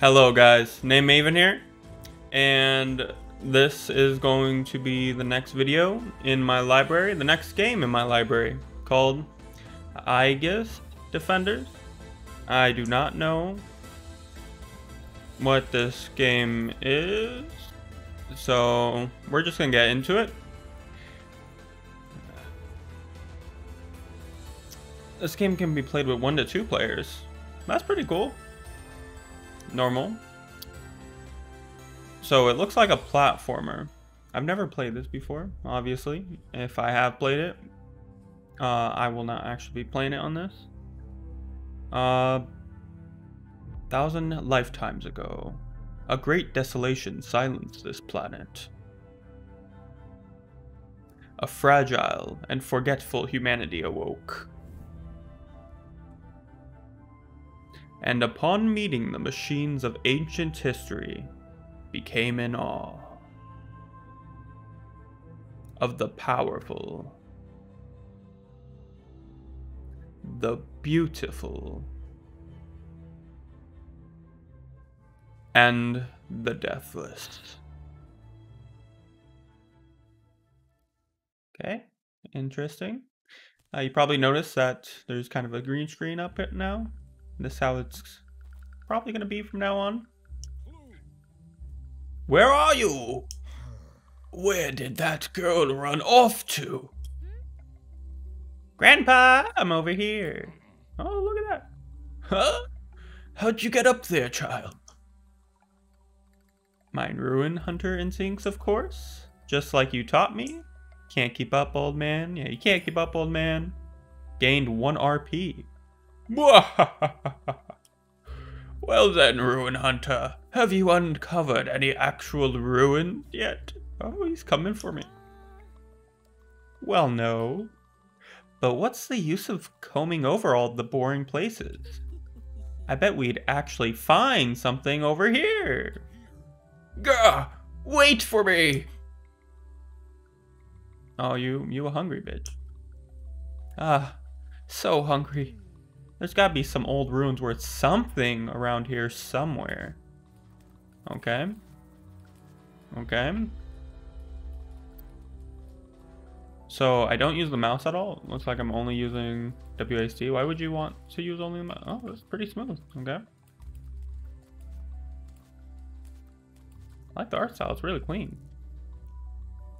Hello guys, Name Maven here, and this is going to be the next video in my library, the next game in my library, called Aegis Defenders. I do not know what this game is, so we're just gonna get into it. This game can be played with one to two players. That's pretty cool normal. So it looks like a platformer. I've never played this before, obviously. If I have played it, uh, I will not actually be playing it on this. Uh, thousand lifetimes ago, a great desolation silenced this planet. A fragile and forgetful humanity awoke. And upon meeting the machines of ancient history, became in awe of the powerful, the beautiful, and the deathless. Okay, interesting. Uh, you probably noticed that there's kind of a green screen up it now. This how it's probably going to be from now on. Where are you? Where did that girl run off to? Grandpa, I'm over here. Oh, look at that. Huh? How'd you get up there, child? Mine ruin hunter instincts, of course. Just like you taught me. Can't keep up, old man. Yeah, you can't keep up, old man. Gained 1 RP. well then, Ruin Hunter, have you uncovered any actual ruins yet? Oh, he's coming for me. Well, no. But what's the use of combing over all the boring places? I bet we'd actually find something over here. Gah! Wait for me! Oh, you, you a hungry bitch. Ah, so hungry. There's got to be some old ruins worth something around here somewhere. Okay. Okay. So I don't use the mouse at all. looks like I'm only using WASD. Why would you want to use only the mouse? Oh, that's pretty smooth. Okay. I like the art style. It's really clean.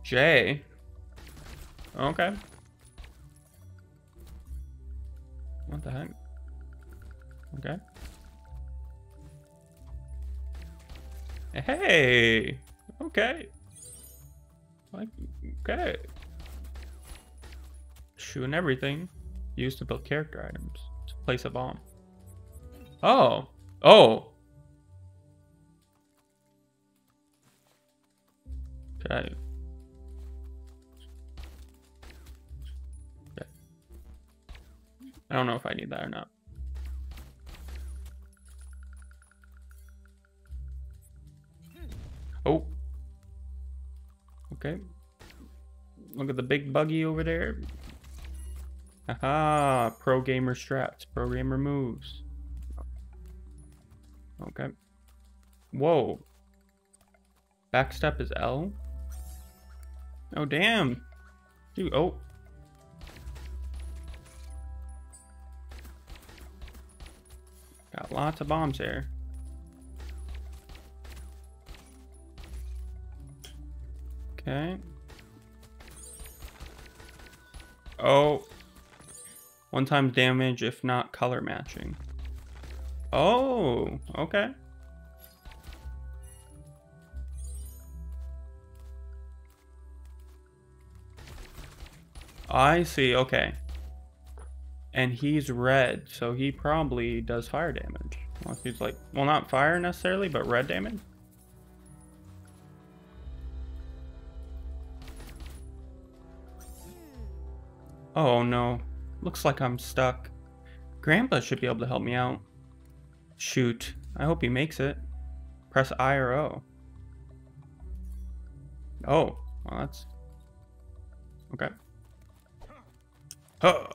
J. Okay. What the heck? Okay. Hey! Okay. Like, okay. Shooting everything. Used to build character items. To place a bomb. Oh! Oh! Okay. Okay. I don't know if I need that or not. Oh. Okay. Look at the big buggy over there. Aha, pro gamer strats, pro gamer moves. Okay. Whoa. Backstep is L? Oh, damn. Dude, oh. Got lots of bombs here. Okay. Oh. One time damage if not color matching. Oh, okay. I see, okay. And he's red, so he probably does fire damage. He's like, well, not fire necessarily, but red damage. Oh no. Looks like I'm stuck. Grandpa should be able to help me out. Shoot. I hope he makes it. Press I or O. Oh. Well, that's... Okay. Huh.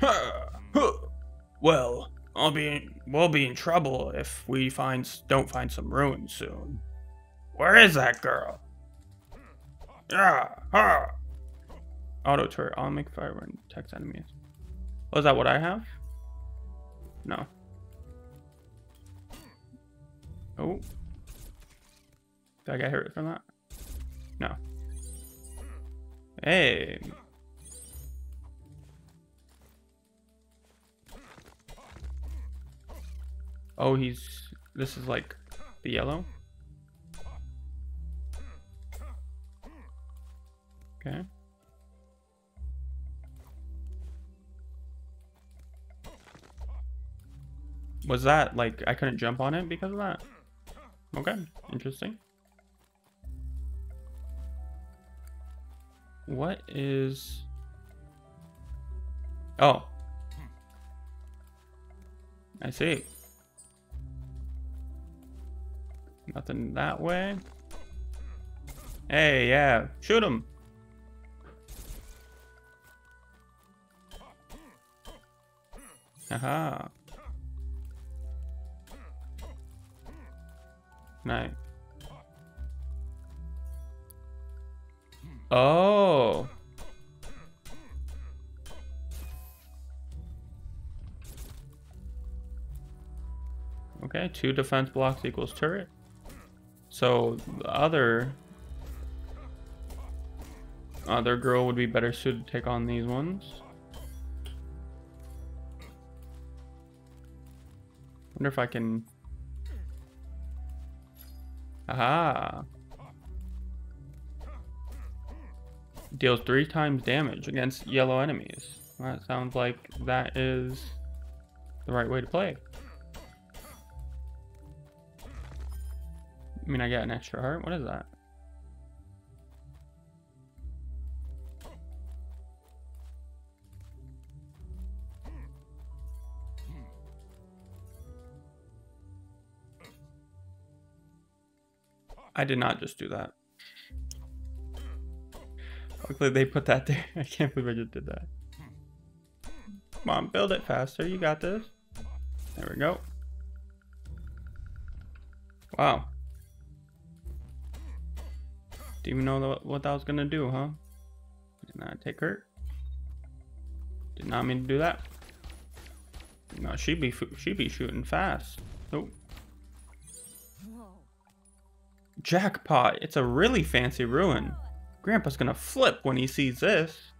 Huh. Huh. Well, I'll be we'll be in trouble if we find don't find some ruins soon. Where is that girl? Yeah, ha. Auto turret. I'll make fire when text enemies. Oh, Was that what I have? No. Oh. Did I get hurt from that? No. Hey. Oh, he's... This is like the yellow? Okay. Was that, like, I couldn't jump on it because of that? Okay, interesting. What is... Oh. I see. Nothing that way. Hey, yeah. Shoot him. Aha. Nice. Oh. Okay, two defense blocks equals turret. So the other other girl would be better suited to take on these ones. Wonder if I can. Aha. Deals three times damage against yellow enemies. That sounds like that is the right way to play. I mean, I got an extra heart. What is that? I did not just do that. Luckily they put that there. I can't believe I just did that. Come on, build it faster. You got this. There we go. Wow. Didn't even know what that was gonna do, huh? Did not take hurt. Did not mean to do that. No, she'd be she'd be shooting fast. Oh. Jackpot! It's a really fancy ruin. Grandpa's gonna flip when he sees this.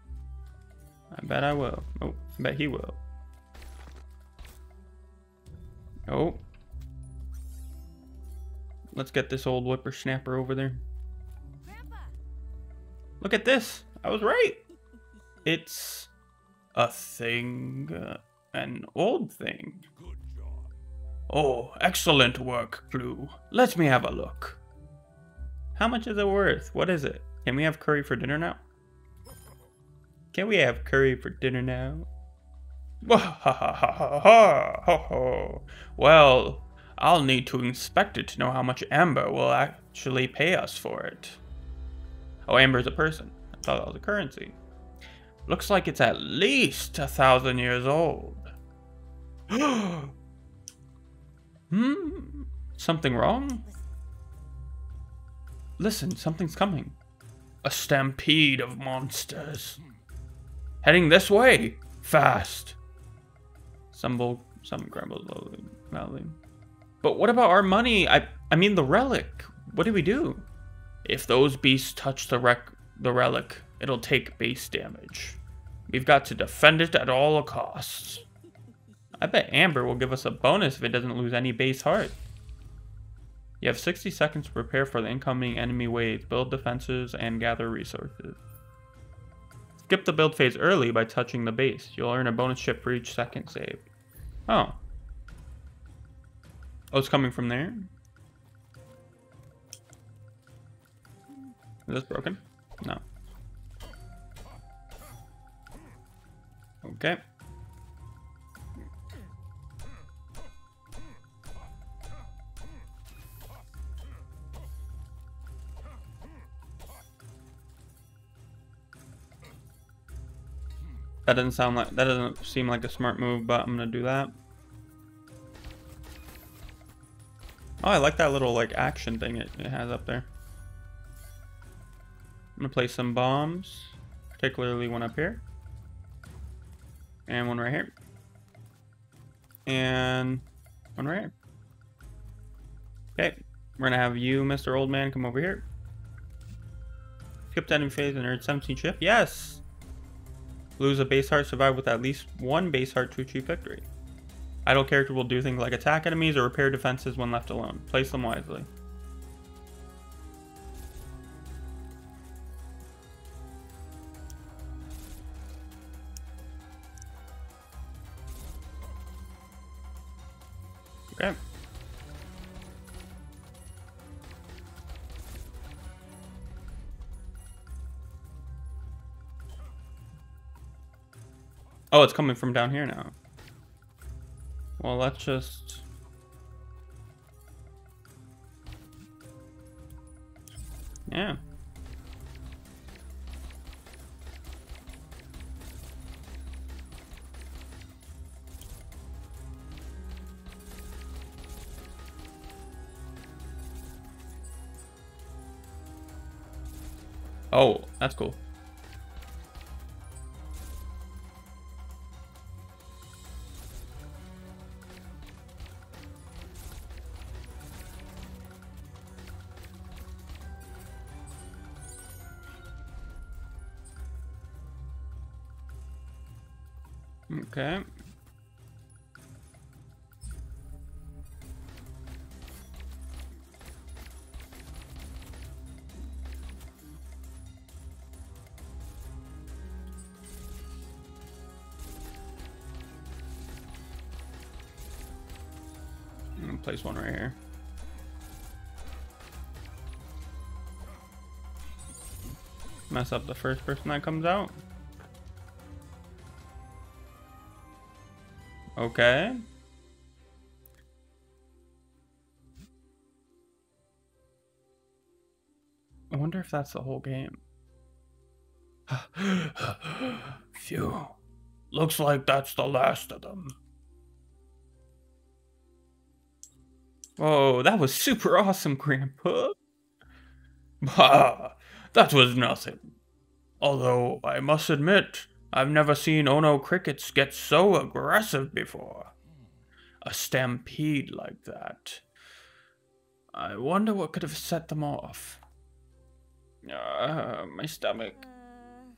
I bet I will. Oh, I bet he will. Oh. Let's get this old whippersnapper over there. Look at this. I was right. It's a thing. Uh, an old thing. Oh, excellent work, Blue. Let me have a look. How much is it worth? What is it? Can we have curry for dinner now? Can we have curry for dinner now? Well, I'll need to inspect it to know how much Amber will actually pay us for it. Oh, Amber's a person. I thought that was a currency. Looks like it's at least a thousand years old. hmm? Something wrong? Listen, something's coming. A stampede of monsters. Heading this way. Fast. Stumble, some grumbles loudly. But what about our money? I I mean the relic. What do we do? If those beasts touch the, rec the relic, it'll take base damage. We've got to defend it at all costs. I bet Amber will give us a bonus if it doesn't lose any base heart. You have 60 seconds to prepare for the incoming enemy waves, build defenses, and gather resources. Skip the build phase early by touching the base. You'll earn a bonus chip for each second save. Oh. Oh, it's coming from there? Is this broken? No. Okay. That doesn't sound like that doesn't seem like a smart move, but I'm gonna do that. Oh, I like that little like action thing it, it has up there. I'm gonna place some bombs, particularly one up here. And one right here. And one right here. Okay, we're gonna have you, Mr. Old Man, come over here. Skip that enemy phase and earn 17 chip. Yes! Lose a base heart, survive with at least one base heart to achieve victory. Idle character will do things like attack enemies or repair defenses when left alone. Place them wisely. Okay. Oh, it's coming from down here now. Well, let's just... Yeah. Oh, that's cool. Mess up the first person that comes out. Okay. I wonder if that's the whole game. Phew. Looks like that's the last of them. Whoa, that was super awesome, Grandpa. Bah, that was nothing. Although, I must admit, I've never seen Ono crickets get so aggressive before. A stampede like that. I wonder what could have set them off. Uh, my stomach.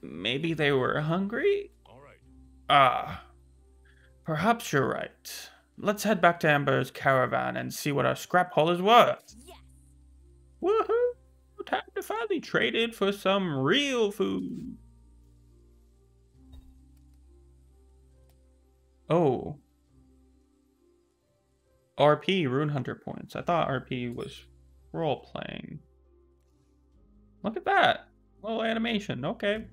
Maybe they were hungry? Ah, perhaps you're right. Let's head back to Amber's caravan and see what our scrap haul is worth. Yes. Woohoo! Time to finally trade it for some real food. Oh. RP, Ruin Hunter points. I thought RP was role playing. Look at that. Little animation. Okay.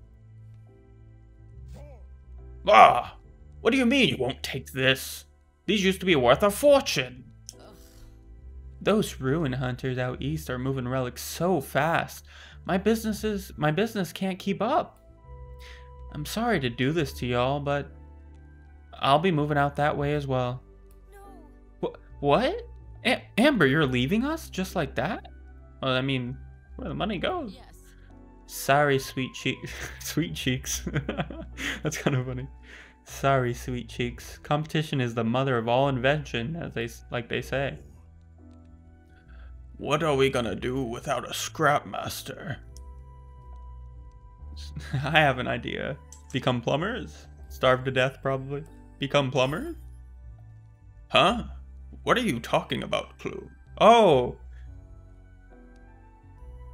Ah! What do you mean you won't take this? These used to be worth a fortune. Those ruin hunters out east are moving relics so fast. My businesses, my business can't keep up. I'm sorry to do this to y'all, but I'll be moving out that way as well. No. Wh what? A Amber, you're leaving us just like that? Well, I mean, where the money goes. Yes. Sorry, sweet cheek, sweet cheeks. That's kind of funny. Sorry, sweet cheeks. Competition is the mother of all invention, as they like they say. What are we gonna do without a scrap master? I have an idea. Become plumbers? Starve to death, probably. Become plumbers? Huh? What are you talking about, Clu? Oh!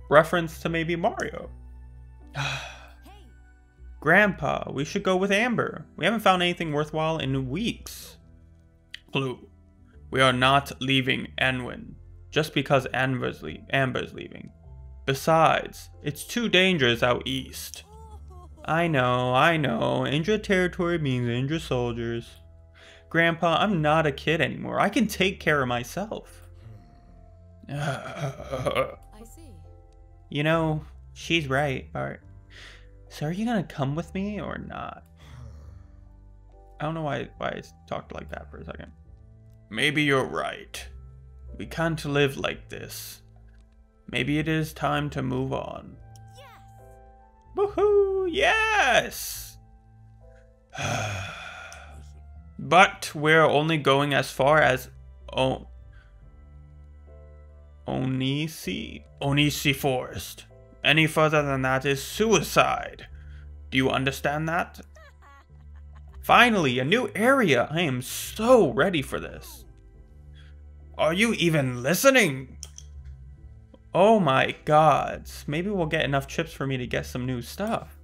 Reference to maybe Mario. Grandpa, we should go with Amber. We haven't found anything worthwhile in weeks. Clu, we are not leaving Anwin just because Amber's, le Amber's leaving. Besides, it's too dangerous out east. I know, I know. Indra territory means Indra soldiers. Grandpa, I'm not a kid anymore. I can take care of myself. I see. You know, she's right, Bart. So are you gonna come with me or not? I don't know why why I talked like that for a second. Maybe you're right. We can't live like this. Maybe it is time to move on. Yes! Woohoo! Yes! but we're only going as far as oh Onisi Onisi Forest. Any further than that is suicide. Do you understand that? Finally, a new area. I am so ready for this. Are you even listening? Oh my god. Maybe we'll get enough chips for me to get some new stuff.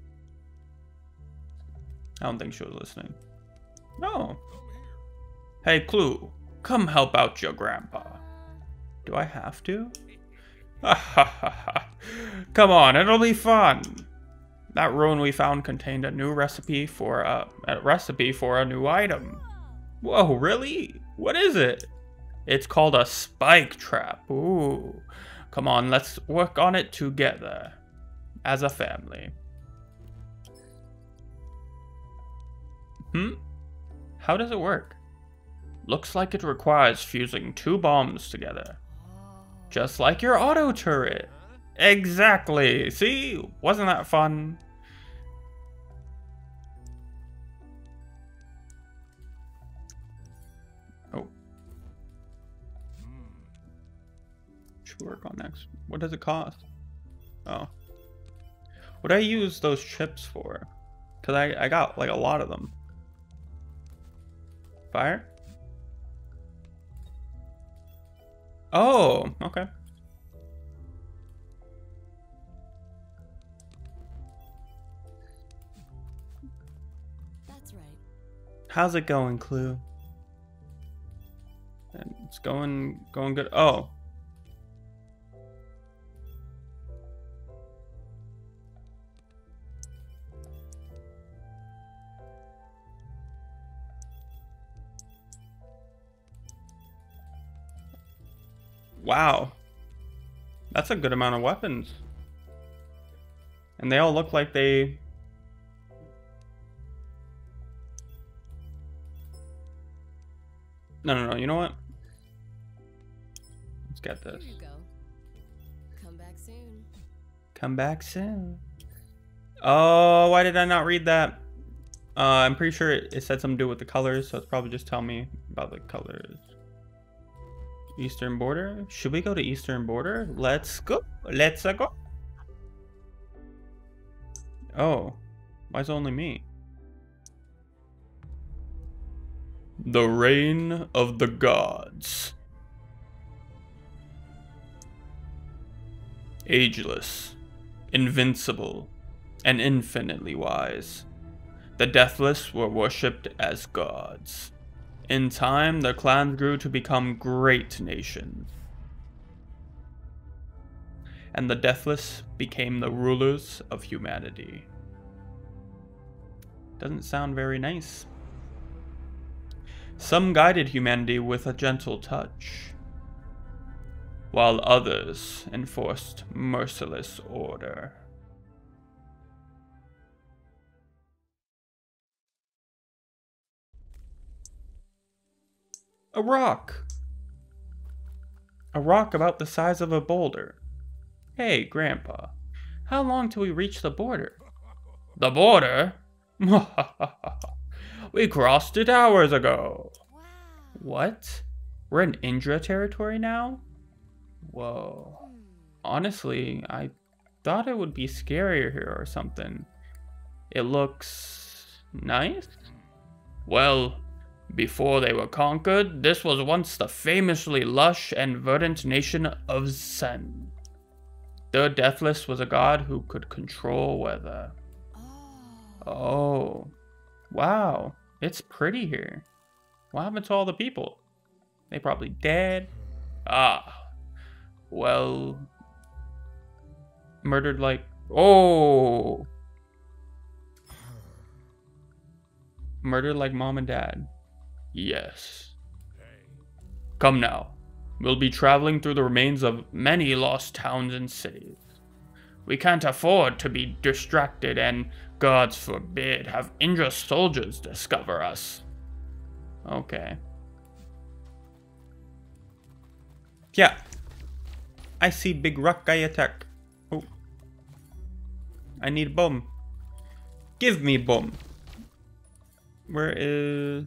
I don't think she was listening. No. Hey, Clu. Come help out your grandpa. Do I have to? Come on, it'll be fun. That ruin we found contained a new recipe for a, a recipe for a new item. Whoa, really? What is it? It's called a spike trap. Ooh. Come on, let's work on it together. As a family. Hmm? How does it work? Looks like it requires fusing two bombs together. Just like your auto turret. Exactly. See? Wasn't that fun? Should work on next. What does it cost? Oh. What do I use those chips for? Because I, I got like a lot of them. Fire? Oh, okay. That's right. How's it going, Clu? It's going going good. Oh. Wow. That's a good amount of weapons. And they all look like they... No, no, no. You know what? Let's get this. Come back soon. Come back soon. Oh, why did I not read that? Uh, I'm pretty sure it, it said something to do with the colors, so it's probably just tell me about the colors. Eastern border? Should we go to eastern border? Let's go. Let's uh, go. Oh, why is only me? The reign of the gods. Ageless, invincible, and infinitely wise. The deathless were worshipped as gods. In time, the clans grew to become great nations. And the Deathless became the rulers of humanity. Doesn't sound very nice. Some guided humanity with a gentle touch, while others enforced merciless order. A rock. A rock about the size of a boulder. Hey, Grandpa, how long till we reach the border? The border? we crossed it hours ago. Wow. What? We're in Indra territory now? Whoa. Honestly, I thought it would be scarier here or something. It looks nice? Well, before they were conquered, this was once the famously lush and verdant nation of Sen. The Deathless was a god who could control weather. Oh, wow, it's pretty here. What happened to all the people? They probably dead. Ah, well, murdered like, oh, murdered like mom and dad. Yes. Come now. We'll be traveling through the remains of many lost towns and cities. We can't afford to be distracted and, gods forbid, have Indra soldiers discover us. Okay. Yeah. I see big rock guy attack. Oh. I need bomb. Give me bomb. Where is...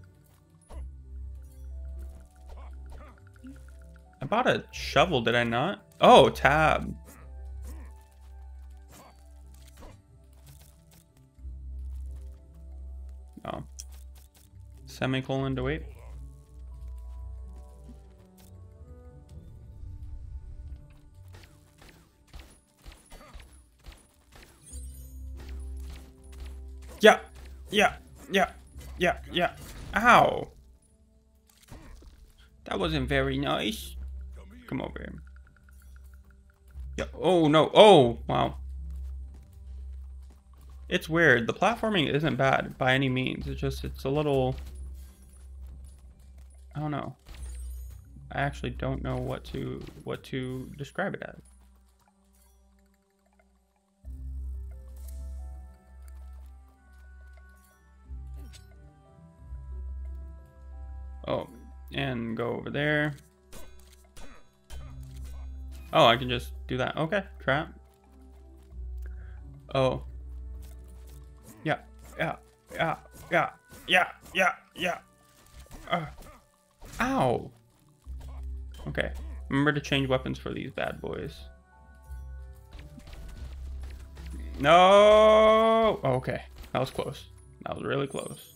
bought a shovel, did I not? Oh, tab. Oh. Semicolon to wait. Yeah, yeah, yeah, yeah, yeah. Ow. That wasn't very nice. Come over here. Yeah. Oh, no. Oh, wow. It's weird. The platforming isn't bad by any means. It's just, it's a little... I don't know. I actually don't know what to what to describe it as. Oh, and go over there. Oh, I can just do that. Okay, trap. Oh. Yeah, yeah, yeah, yeah, yeah, yeah, yeah. Uh. Ow. Okay. Remember to change weapons for these bad boys. No. Okay. That was close. That was really close.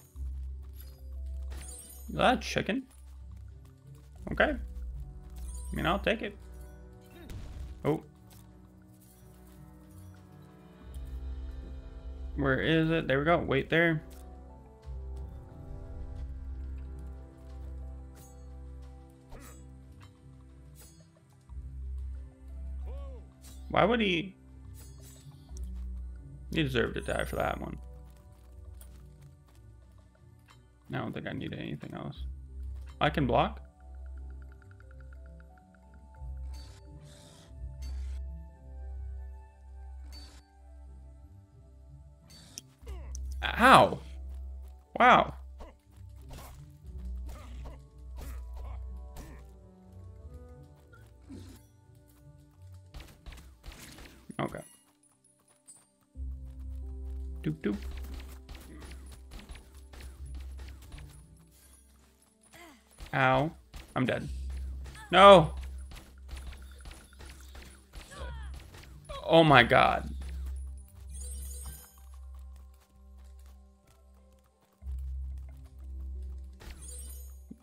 Is that chicken? Okay. I mean, I'll take it. Oh. Where is it? There we go. Wait there. Why would he... He deserved to die for that one. I don't think I need anything else. I can block? Ow! Wow. Okay. Doop doop. Ow. I'm dead. No! Oh my god.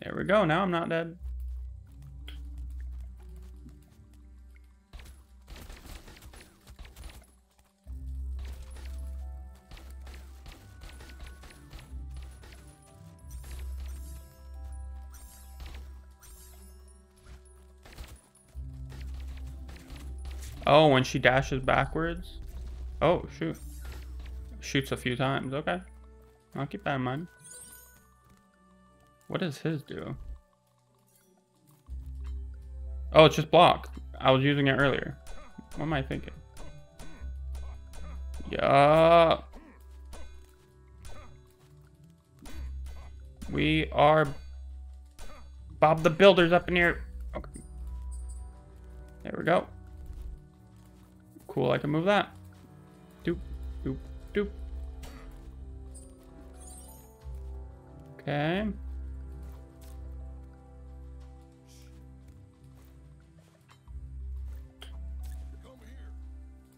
There we go. Now I'm not dead. Oh, when she dashes backwards? Oh, shoot. Shoots a few times. Okay. I'll keep that in mind. What does his do? Oh, it's just block. I was using it earlier. What am I thinking? Yeah. We are Bob the Builder's up in here. Okay. There we go. Cool, I can move that. Doop, doop, doop. Okay.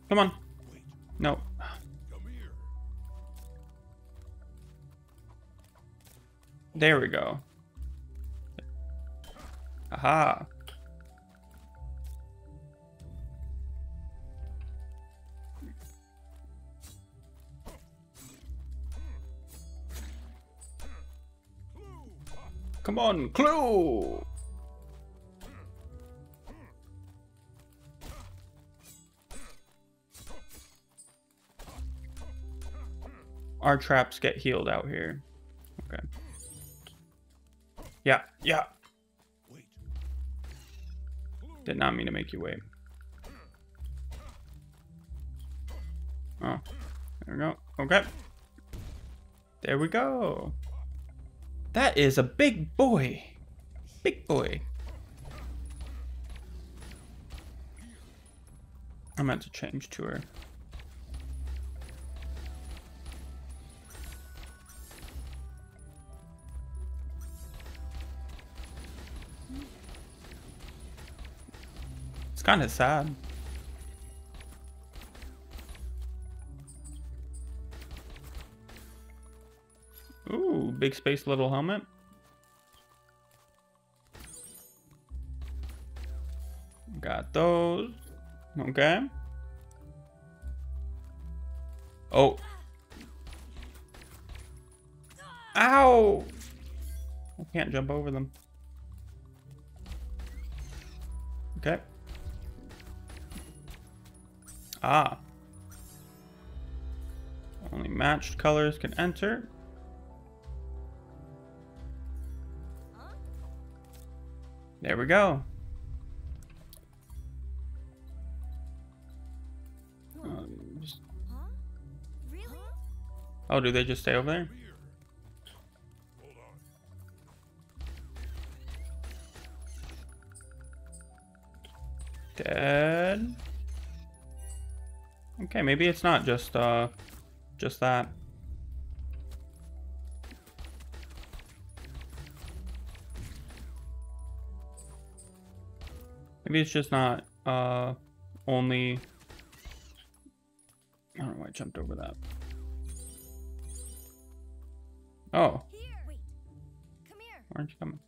Come on. No. There we go. Aha. Come on, Clu! Our traps get healed out here. Okay. Yeah, yeah. Did not mean to make you wait. Oh, there we go. Okay. There we go. That is a big boy. Big boy. I meant to change to her. Kind of sad. Ooh, big space little helmet. Got those. Okay. Oh. Ow! I can't jump over them. Okay. Ah. Only matched colors can enter. There we go. Um, oh, do they just stay over there? Dead. Okay, maybe it's not just uh just that. Maybe it's just not uh only I don't know why I jumped over that. Oh, aren't you coming?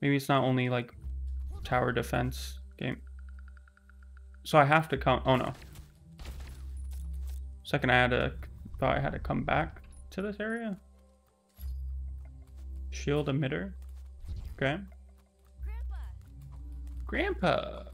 Maybe it's not only like tower defense game. So I have to come. Oh no. Second, I had to thought I had to come back to this area. Shield emitter. Okay. Grandpa. Grandpa.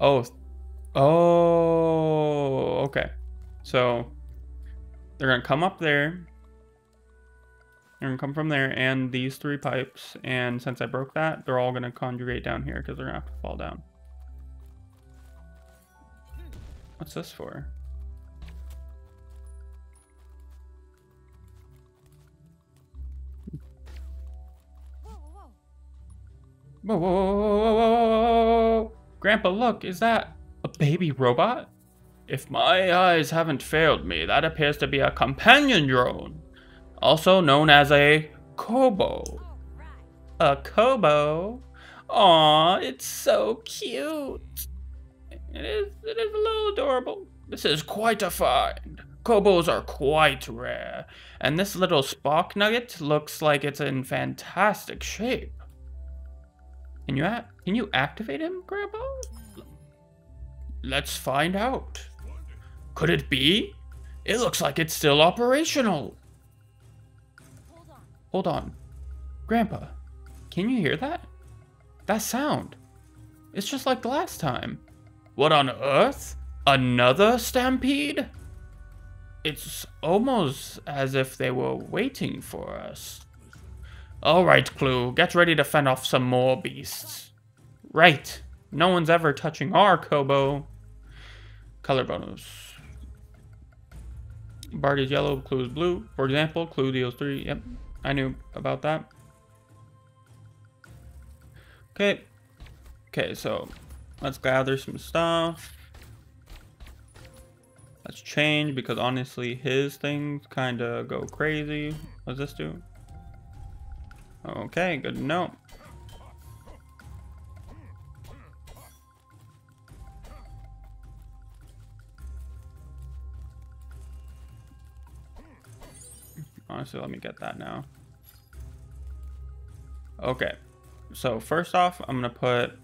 Oh. Oh, okay. So they're gonna come up there. They're gonna come from there and these three pipes. And since I broke that, they're all gonna conjugate down here because they're gonna have to fall down. What's this for? Whoa, whoa, whoa, whoa, whoa, whoa, whoa. Grandpa, look, is that a baby robot? If my eyes haven't failed me, that appears to be a companion drone, also known as a Kobo. A Kobo? Aw, it's so cute. It is, it is a little adorable. This is quite a find. Kobos are quite rare, and this little Spock nugget looks like it's in fantastic shape. Can you can you activate him, Grandpa? Let's find out. Could it be? It looks like it's still operational. Hold on. Hold on. Grandpa, can you hear that? That sound. It's just like the last time. What on earth? Another stampede? It's almost as if they were waiting for us. Alright, Clu, get ready to fend off some more beasts. Right. No one's ever touching our Kobo. Color bonus. Bart is yellow, Clu is blue. For example, Clu deals three. Yep, I knew about that. Okay. Okay, so let's gather some stuff. Let's change because honestly his things kind of go crazy. What's this do? Okay, good to know. Honestly, let me get that now. Okay. So first off, I'm gonna put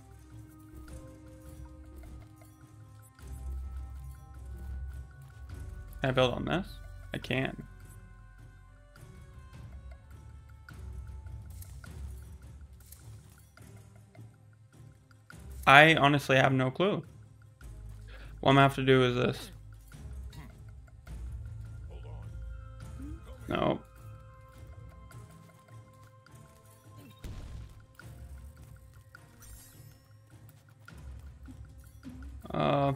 Can I build on this? I can. I honestly have no clue. What I'm gonna have to do is this. No. Uh,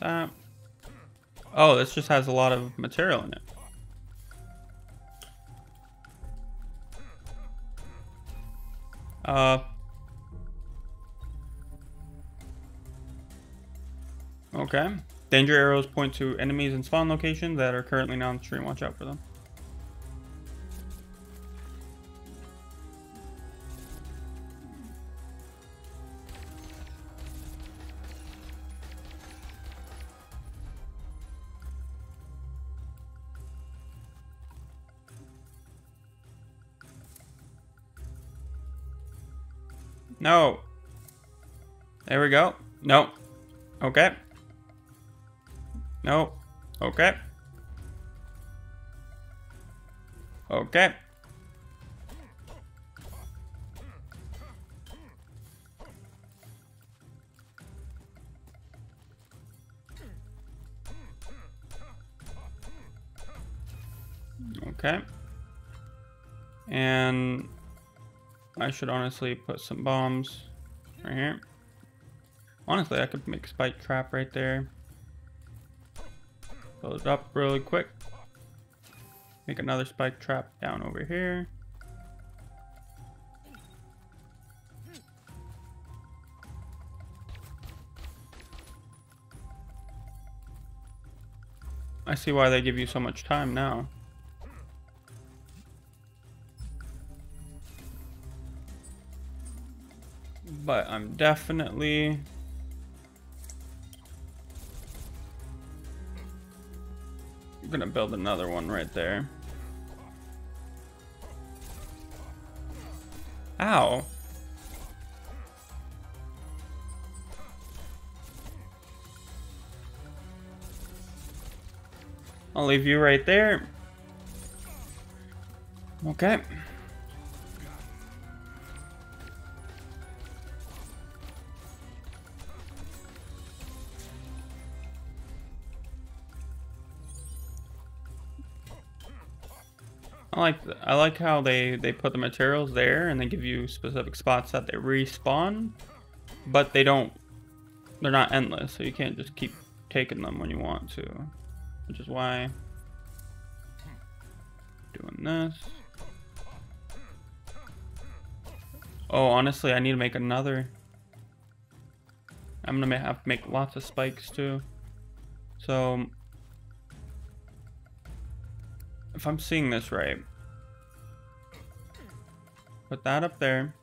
that. Oh, this just has a lot of material in it. Uh. Okay. Danger arrows point to enemies and spawn locations that are currently not on stream. Watch out for them. No. There we go. No. Okay. No. Okay. Okay. Okay. And I should honestly put some bombs right here. Honestly, I could make spike trap right there. Build it up really quick. Make another spike trap down over here. I see why they give you so much time now. But I'm definitely gonna build another one right there. Ow. I'll leave you right there. Okay. Like I like how they they put the materials there and they give you specific spots that they respawn, but they don't they're not endless, so you can't just keep taking them when you want to, which is why doing this. Oh, honestly, I need to make another. I'm gonna have to make lots of spikes too. So if I'm seeing this right, put that up there.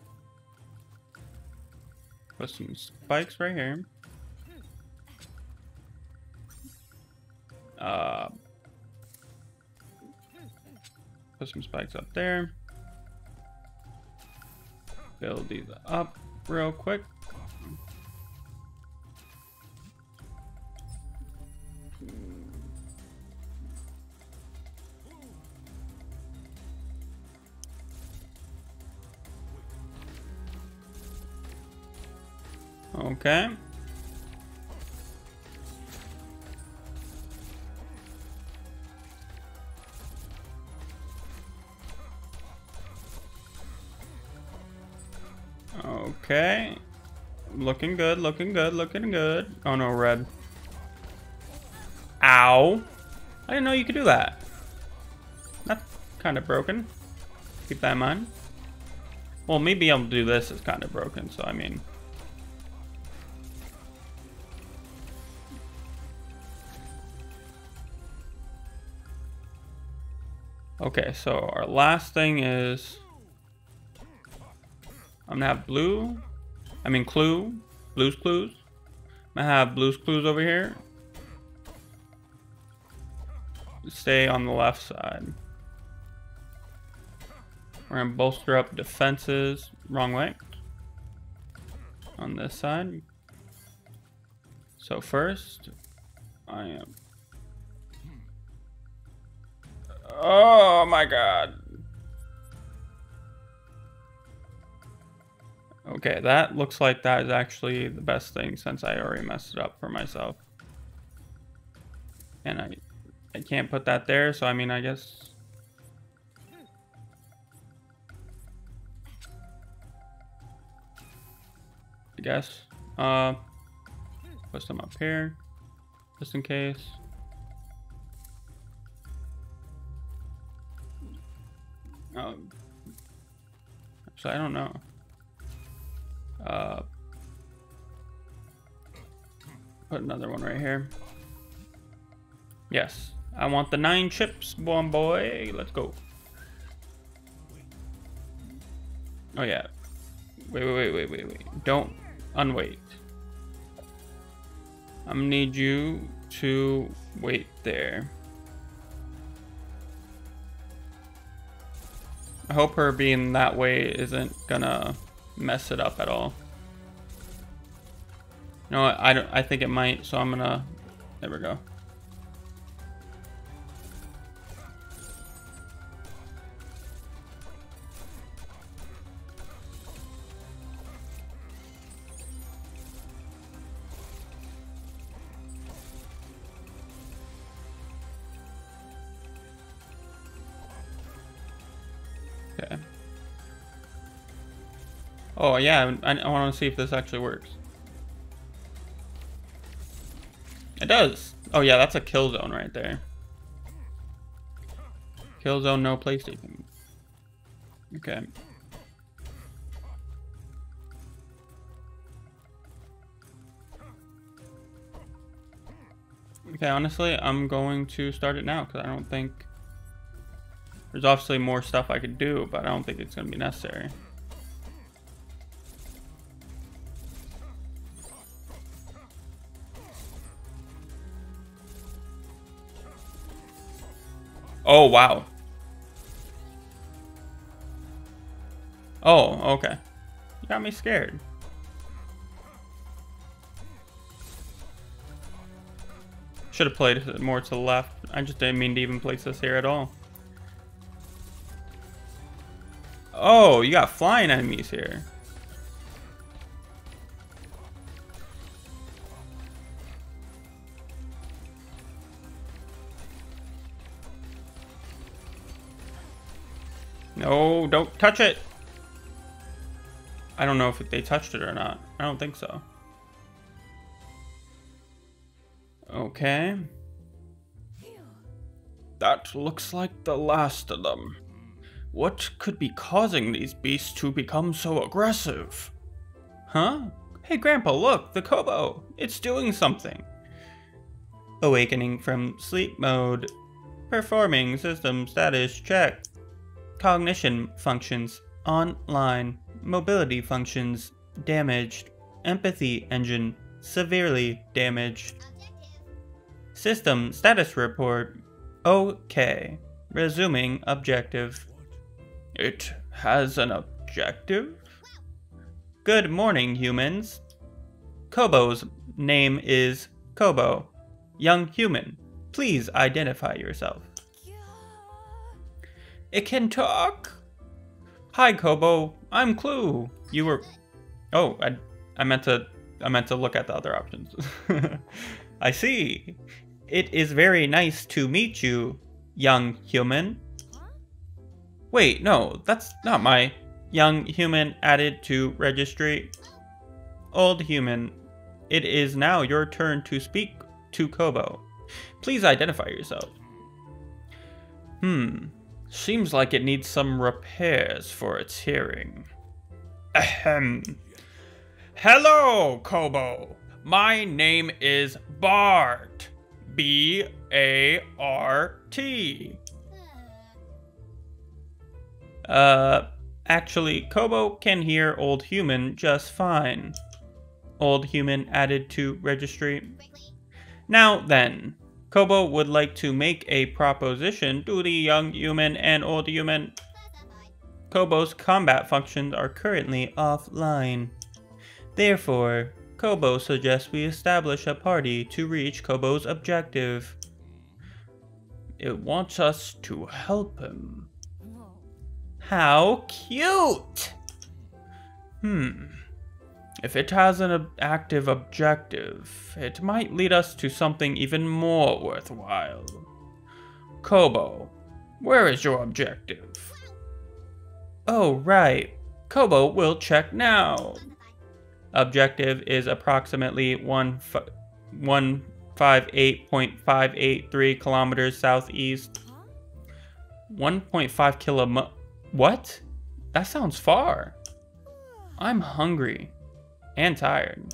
Put some spikes right here. Uh, put some spikes up there. Build these up real quick. Okay. Okay. Looking good, looking good, looking good. Oh no, red. Ow. I didn't know you could do that. That's kind of broken. Keep that in mind. Well, maybe I'll do this is kind of broken, so I mean... Okay, so our last thing is I'm gonna have blue. I mean clue. Blue's clues. I'm gonna have blue's clues over here. Stay on the left side. We're gonna bolster up defenses. Wrong way. On this side. So first, I am Oh my god. Okay, that looks like that is actually the best thing since I already messed it up for myself. And I I can't put that there, so I mean I guess I guess. Uh put some up here. just in case. Um, so I don't know. Uh, put another one right here. Yes, I want the nine chips, one boy. Let's go. Oh yeah. Wait, wait, wait, wait, wait, wait. Don't unwait. I'm gonna need you to wait there. I hope her being that way isn't gonna mess it up at all. You No, I don't. I think it might. So I'm gonna. There we go. Oh yeah, I, I want to see if this actually works. It does. Oh yeah, that's a kill zone right there. Kill zone, no PlayStation. Okay. Okay, honestly, I'm going to start it now because I don't think... There's obviously more stuff I could do, but I don't think it's going to be necessary. Oh, wow. Oh, okay. You got me scared. Should have played more to the left. I just didn't mean to even place this here at all. Oh, you got flying enemies here. No, don't touch it. I don't know if they touched it or not. I don't think so. Okay. That looks like the last of them. What could be causing these beasts to become so aggressive? Huh? Hey Grandpa, look, the Kobo! It's doing something! Awakening from sleep mode. Performing system status check. Cognition functions online. Mobility functions damaged. Empathy engine severely damaged. System status report. Okay. Resuming objective. It has an objective? Good morning, humans. Kobo's name is Kobo. Young human, please identify yourself. It can talk? Hi, Kobo. I'm Clue. You were... Oh, I, I meant to... I meant to look at the other options. I see. It is very nice to meet you, young human. Wait, no, that's not my young human added to registry. Old human, it is now your turn to speak to Kobo. Please identify yourself. Hmm, seems like it needs some repairs for its hearing. Ahem. Hello, Kobo. My name is Bart. B A R T. Uh, actually, Kobo can hear Old Human just fine. Old Human added to registry. Now then, Kobo would like to make a proposition to the young human and old human. Kobo's combat functions are currently offline. Therefore, Kobo suggests we establish a party to reach Kobo's objective. It wants us to help him. How cute! Hmm. If it has an active objective, it might lead us to something even more worthwhile. Kobo, where is your objective? Oh, right. Kobo will check now. Objective is approximately one, one 158.583 kilometers southeast. 1.5 kilo. What? That sounds far. I'm hungry and tired.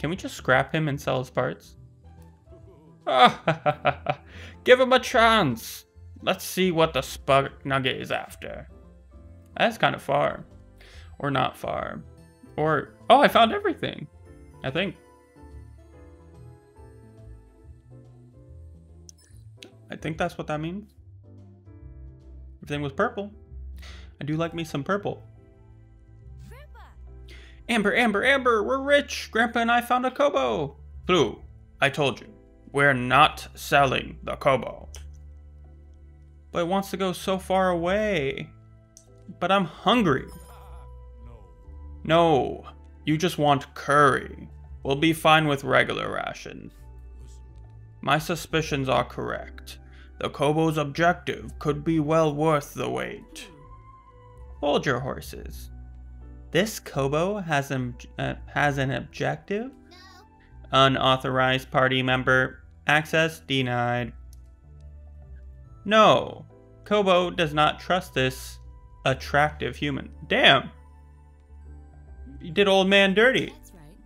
Can we just scrap him and sell his parts? Give him a chance. Let's see what the Spark Nugget is after. That's kind of far. Or not far. Or, oh, I found everything. I think. I think that's what that means. Everything was purple. I do like me some purple. Amber, Amber, Amber, we're rich. Grandpa and I found a Kobo. Blue, I told you, we're not selling the Kobo. But it wants to go so far away. But I'm hungry. No, you just want curry. We'll be fine with regular rations. My suspicions are correct. The Kobo's objective could be well worth the wait. Hold your horses. This Kobo has an, uh, has an objective? Unauthorized party member. Access denied. No, Kobo does not trust this attractive human. Damn. You did old man dirty. That's right.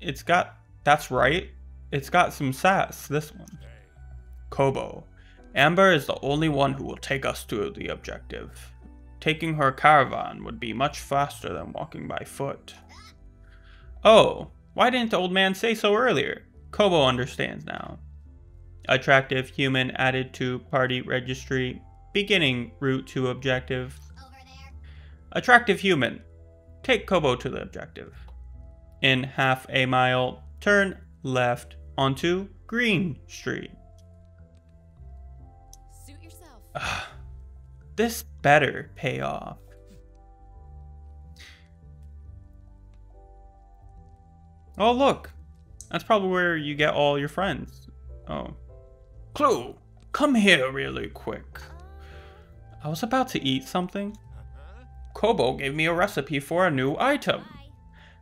It's got, that's right. It's got some sass, this one. Kobo. Amber is the only one who will take us to the objective. Taking her caravan would be much faster than walking by foot. Oh, why didn't the old man say so earlier? Kobo understands now. Attractive human added to party registry. Beginning route to objective. Attractive human. Take Kobo to the objective. In half a mile, turn left onto Green Street. Suit yourself. Ah, this better pay off. Oh, look. That's probably where you get all your friends. Oh. Clue, come here really quick. I was about to eat something. Kobo gave me a recipe for a new item.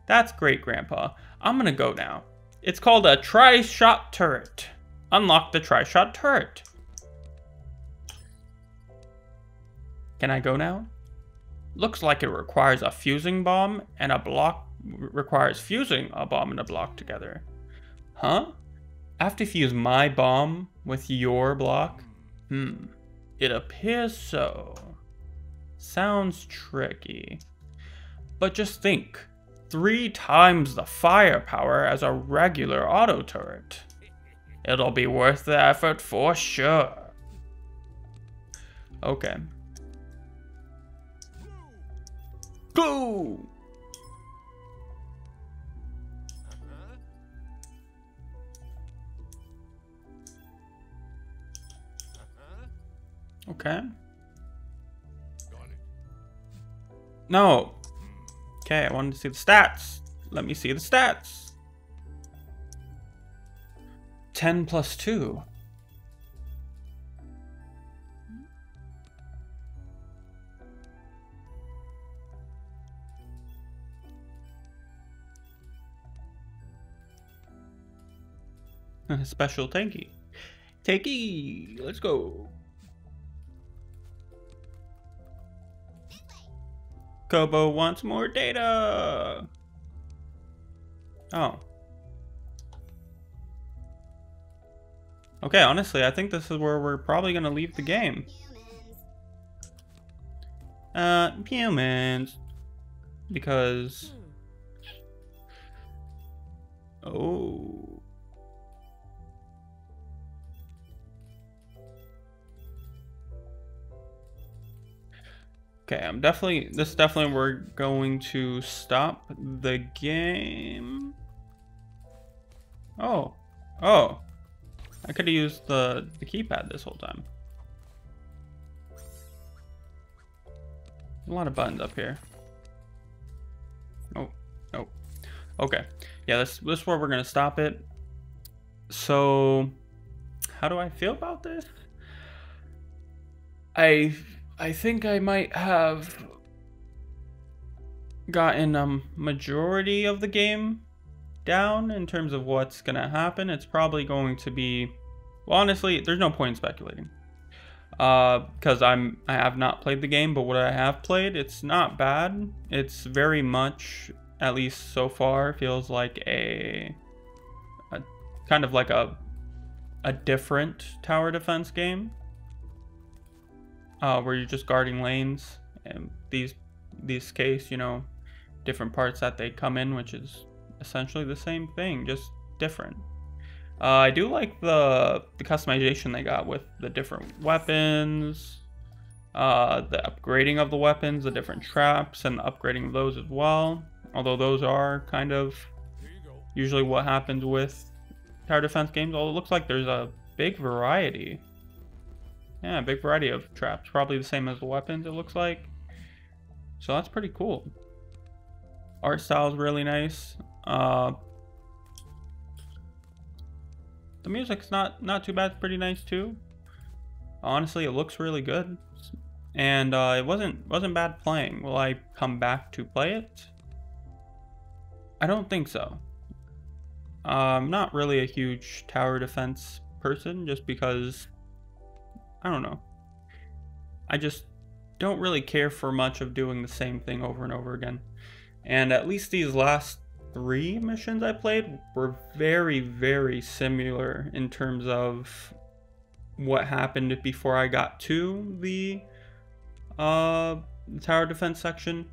That's great, Grandpa. I'm gonna go now. It's called a tri-shot turret. Unlock the tri-shot turret. Can I go now? Looks like it requires a fusing bomb and a block requires fusing a bomb and a block together. Huh? I have to fuse my bomb with your block? Hmm. It appears so. Sounds tricky. But just think. Three times the firepower as a regular auto turret. It'll be worth the effort for sure. Okay. Go! Okay. No. Okay, I wanted to see the stats. Let me see the stats. 10 plus 2. Special tanky. Tanky, let's go. Kobo wants more data. Oh. Okay, honestly, I think this is where we're probably gonna leave the game. Uh, humans. Because... Oh... Okay, I'm definitely, this definitely, we're going to stop the game. Oh, oh, I could have used the, the keypad this whole time. A lot of buttons up here. Oh, oh, okay. Yeah, this, this is where we're gonna stop it. So, how do I feel about this? I I think I might have gotten a um, majority of the game down in terms of what's going to happen. It's probably going to be, well, honestly, there's no point in speculating. Because uh, I'm I have not played the game, but what I have played, it's not bad. It's very much, at least so far, feels like a, a kind of like a a different tower defense game. Uh, where you're just guarding lanes and these these case, you know, different parts that they come in, which is essentially the same thing, just different. Uh, I do like the the customization they got with the different weapons, uh, the upgrading of the weapons, the different traps, and the upgrading of those as well. Although those are kind of usually what happens with tower defense games. Although it looks like there's a big variety. Yeah, a big variety of traps. Probably the same as the weapons, it looks like. So that's pretty cool. Art style is really nice. Uh, the music's not not too bad. Pretty nice too. Honestly, it looks really good, and uh, it wasn't wasn't bad playing. Will I come back to play it? I don't think so. Uh, I'm not really a huge tower defense person, just because I don't know. I just don't really care for much of doing the same thing over and over again. And at least these last three missions I played were very, very similar in terms of what happened before I got to the uh, tower defense section.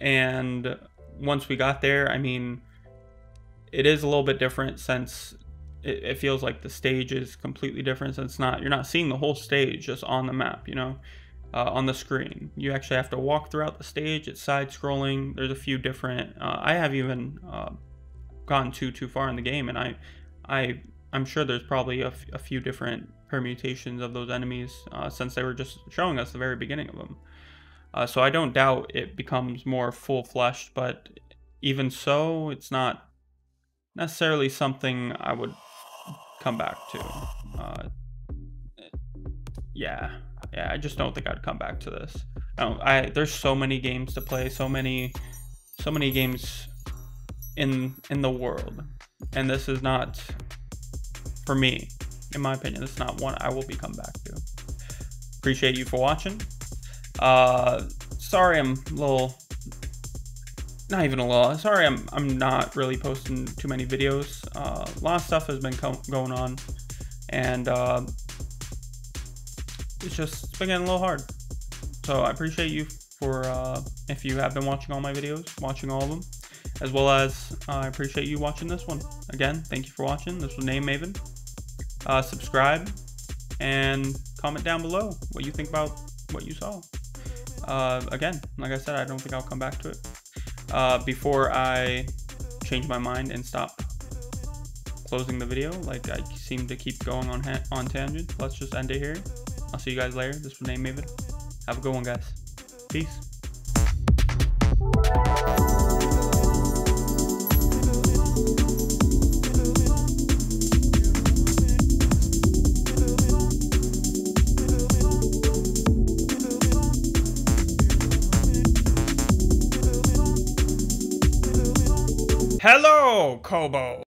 And once we got there, I mean, it is a little bit different since it, it feels like the stage is completely different. It's not, you're not seeing the whole stage just on the map, you know uh, on the screen. You actually have to walk throughout the stage. It's side scrolling. There's a few different. Uh, I have even uh, gone too too far in the game, and I, I I'm sure there's probably a, few different permutations of those enemies uh, since they were just showing us the very beginning of them. Uh, so I don't doubt it becomes more full fleshed, but even so, it's not necessarily something I would come back to. Uh, yeah yeah, I just don't think I'd come back to this. I, I there's so many games to play, so many, so many games in in the world, and this is not for me. In my opinion, this is not one I will be come back to. Appreciate you for watching. Uh, sorry, I'm a little, not even a little. Sorry, I'm I'm not really posting too many videos. Uh, a lot of stuff has been going on, and uh, it's just been getting a little hard. So I appreciate you for uh, if you have been watching all my videos, watching all of them, as well as I appreciate you watching this one. Again, thank you for watching. This was NamedMaven. Subscribe and comment down below what you think about what you saw. Uh, again, like I said, I don't think I'll come back to it. Uh, before I change my mind and stop closing the video, like I seem to keep going on on tangent, let's just end it here. I'll see you guys later. This was NamedMaven. Have a good one, guys. Peace. Hello, Kobo.